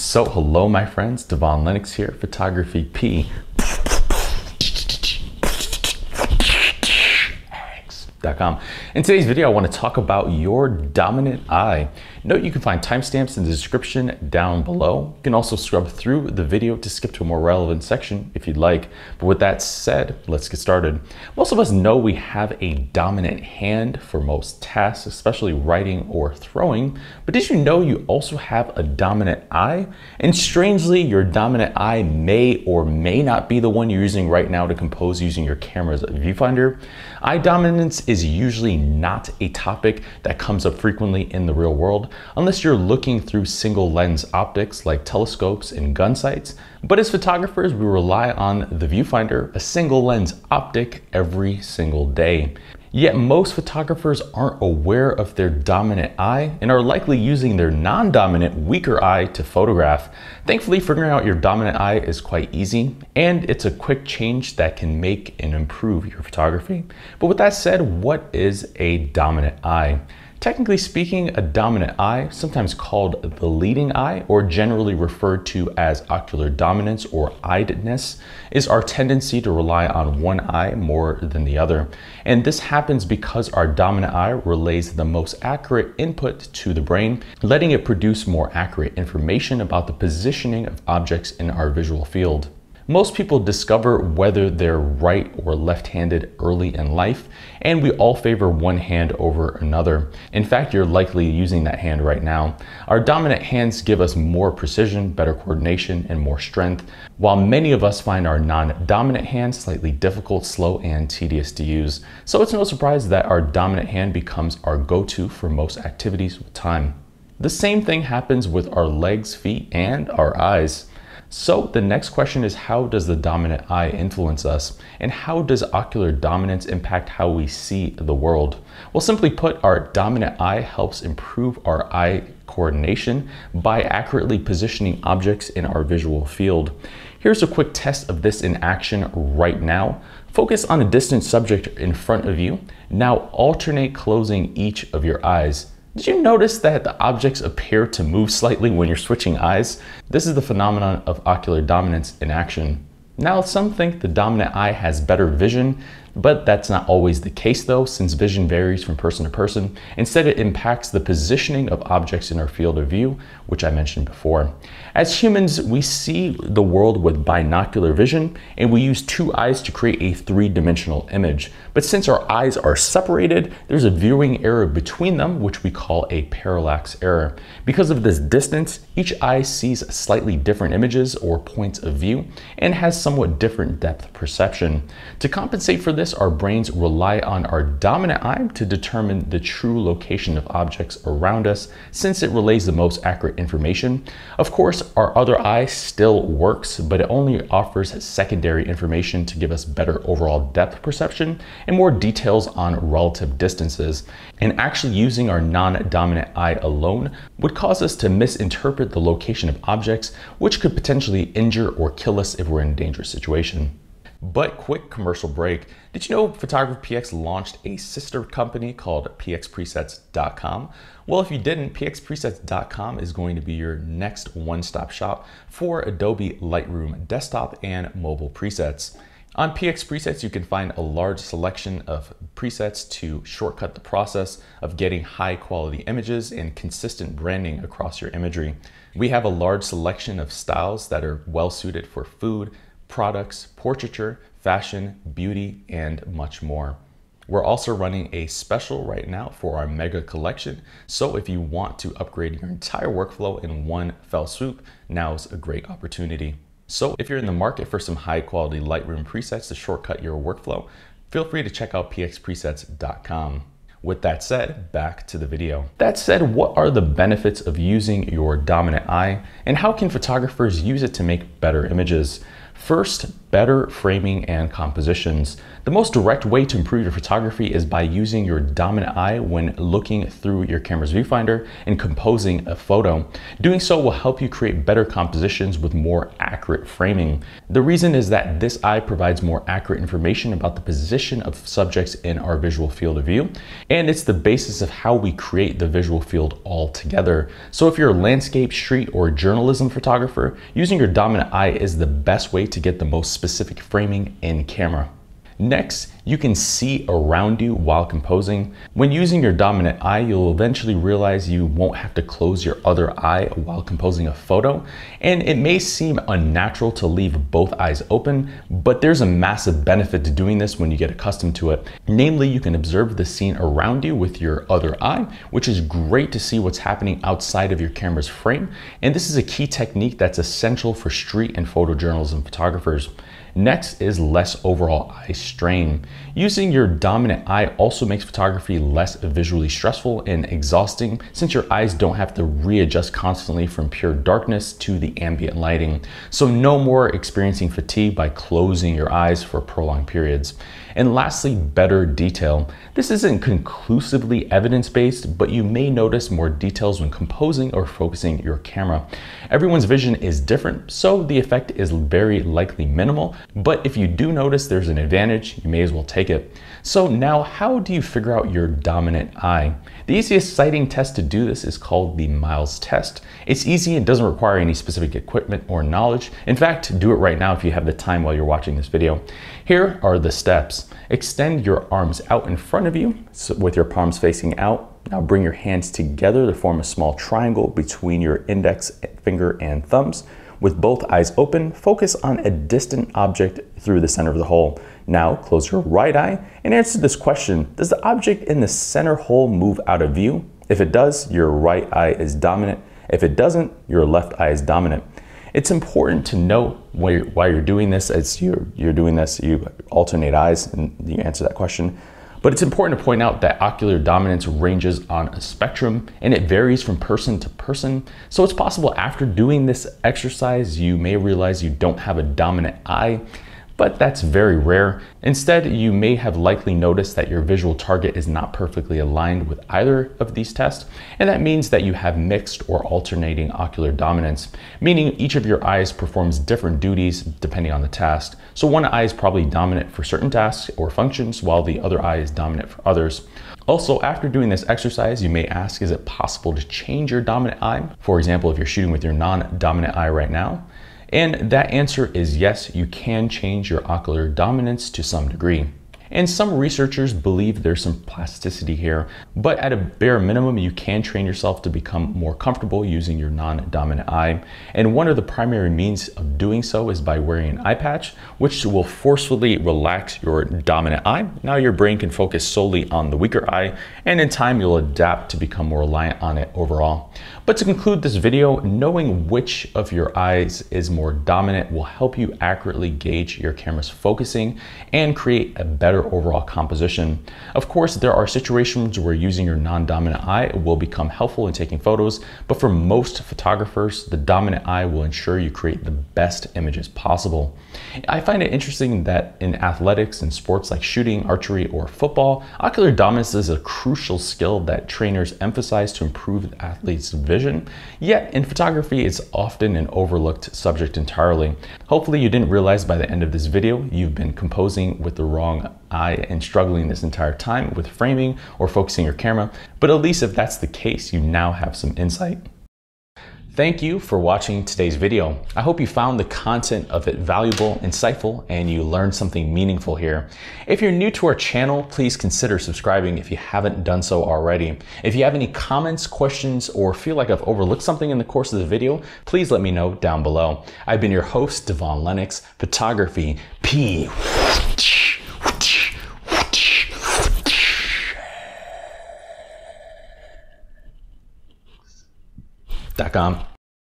So hello my friends, Devaun Lennox here, Photography P. In today's video, I want to talk about your dominant eye. Note you can find timestamps in the description down below. You can also scrub through the video to skip to a more relevant section if you'd like. But with that said, let's get started. Most of us know we have a dominant hand for most tasks, especially writing or throwing. But did you know you also have a dominant eye? And strangely, your dominant eye may or may not be the one you're using right now to compose using your camera's viewfinder. Eye dominance is usually not a topic that comes up frequently in the real world unless you're looking through single lens optics like telescopes and gun sights. But as photographers, we rely on the viewfinder, a single lens optic every single day. Yet most photographers aren't aware of their dominant eye and are likely using their non-dominant weaker eye to photograph. Thankfully, figuring out your dominant eye is quite easy and it's a quick change that can make and improve your photography. But with that said, what is a dominant eye? Technically speaking, a dominant eye, sometimes called the leading eye or generally referred to as ocular dominance or eyedness, is our tendency to rely on one eye more than the other. And this happens because our dominant eye relays the most accurate input to the brain, letting it produce more accurate information about the positioning of objects in our visual field. Most people discover whether they're right or left-handed early in life, and we all favor one hand over another. In fact, you're likely using that hand right now. Our dominant hands give us more precision, better coordination, and more strength, while many of us find our non-dominant hand slightly difficult, slow, and tedious to use. So it's no surprise that our dominant hand becomes our go-to for most activities with time. The same thing happens with our legs, feet, and our eyes. So the next question is how does the dominant eye influence us? And how does ocular dominance impact how we see the world? Well, simply put, our dominant eye helps improve our eye coordination by accurately positioning objects in our visual field. Here's a quick test of this in action right now. Focus on a distant subject in front of you. Now alternate closing each of your eyes. Did you notice that the objects appear to move slightly when you're switching eyes? This is the phenomenon of ocular dominance in action. Now, some think the dominant eye has better vision but that's not always the case though, since vision varies from person to person. Instead, it impacts the positioning of objects in our field of view, which I mentioned before. As humans, we see the world with binocular vision, and we use two eyes to create a three-dimensional image. But since our eyes are separated, there's a viewing error between them, which we call a parallax error. Because of this distance, each eye sees slightly different images or points of view, and has somewhat different depth perception. To compensate for this, our brains rely on our dominant eye to determine the true location of objects around us since it relays the most accurate information. Of course, our other eye still works, but it only offers secondary information to give us better overall depth perception and more details on relative distances. And actually using our non-dominant eye alone would cause us to misinterpret the location of objects, which could potentially injure or kill us if we're in a dangerous situation. But quick commercial break. Did you know Photography PX launched a sister company called pxpresets.com? Well, if you didn't, pxpresets.com is going to be your next one-stop shop for Adobe Lightroom desktop and mobile presets. On PX Presets, you can find a large selection of presets to shortcut the process of getting high quality images and consistent branding across your imagery. We have a large selection of styles that are well suited for food, products, portraiture, fashion, beauty, and much more. We're also running a special right now for our mega collection. So if you want to upgrade your entire workflow in one fell swoop, now's a great opportunity. So if you're in the market for some high quality Lightroom presets to shortcut your workflow, feel free to check out pxpresets.com. With that said, back to the video. That said, what are the benefits of using your dominant eye and how can photographers use it to make better images? First, better framing and compositions. The most direct way to improve your photography is by using your dominant eye when looking through your camera's viewfinder and composing a photo. Doing so will help you create better compositions with more accurate framing. The reason is that this eye provides more accurate information about the position of subjects in our visual field of view, and it's the basis of how we create the visual field altogether. So if you're a landscape, street, or journalism photographer, using your dominant eye is the best way to get the most specific framing in camera. Next, you can see around you while composing. When using your dominant eye, you'll eventually realize you won't have to close your other eye while composing a photo. And it may seem unnatural to leave both eyes open, but there's a massive benefit to doing this when you get accustomed to it. Namely, you can observe the scene around you with your other eye, which is great to see what's happening outside of your camera's frame. And this is a key technique that's essential for street and photojournalism photographers. Next is less overall eye strain. Using your dominant eye also makes photography less visually stressful and exhausting since your eyes don't have to readjust constantly from pure darkness to the ambient lighting. So no more experiencing fatigue by closing your eyes for prolonged periods. And lastly, better detail. This isn't conclusively evidence-based, but you may notice more details when composing or focusing your camera. Everyone's vision is different, so the effect is very likely minimal, but if you do notice there's an advantage, you may as well take it. So now how do you figure out your dominant eye? The easiest sighting test to do this is called the Miles test. It's easy and doesn't require any specific equipment or knowledge. In fact, do it right now if you have the time while you're watching this video. Here are the steps. Extend your arms out in front of you so with your palms facing out. Now bring your hands together to form a small triangle between your index finger and thumbs. With both eyes open, focus on a distant object through the center of the hole. Now close your right eye and answer this question. Does the object in the center hole move out of view? If it does, your right eye is dominant. If it doesn't, your left eye is dominant. It's important to note why you're, why you're doing this as you're, you're doing this, you alternate eyes and you answer that question. But it's important to point out that ocular dominance ranges on a spectrum and it varies from person to person. So it's possible after doing this exercise, you may realize you don't have a dominant eye but that's very rare. Instead, you may have likely noticed that your visual target is not perfectly aligned with either of these tests, and that means that you have mixed or alternating ocular dominance, meaning each of your eyes performs different duties depending on the task. So one eye is probably dominant for certain tasks or functions, while the other eye is dominant for others. Also, after doing this exercise, you may ask, is it possible to change your dominant eye? For example, if you're shooting with your non-dominant eye right now, and that answer is yes, you can change your ocular dominance to some degree. And some researchers believe there's some plasticity here, but at a bare minimum, you can train yourself to become more comfortable using your non-dominant eye. And one of the primary means of doing so is by wearing an eye patch, which will forcefully relax your dominant eye. Now your brain can focus solely on the weaker eye, and in time you'll adapt to become more reliant on it overall. But to conclude this video, knowing which of your eyes is more dominant will help you accurately gauge your camera's focusing and create a better overall composition. Of course, there are situations where using your non-dominant eye will become helpful in taking photos, but for most photographers, the dominant eye will ensure you create the best images possible. I find it interesting that in athletics and sports like shooting, archery, or football, ocular dominance is a crucial skill that trainers emphasize to improve the athlete's vision. Yet in photography, it's often an overlooked subject entirely. Hopefully you didn't realize by the end of this video, you've been composing with the wrong eye and struggling this entire time with framing or focusing your camera. But at least if that's the case, you now have some insight. Thank you for watching today's video. I hope you found the content of it valuable, insightful, and you learned something meaningful here. If you're new to our channel, please consider subscribing if you haven't done so already. If you have any comments, questions, or feel like I've overlooked something in the course of the video, please let me know down below. I've been your host, Devaun Lennox, Photography P. Dot com.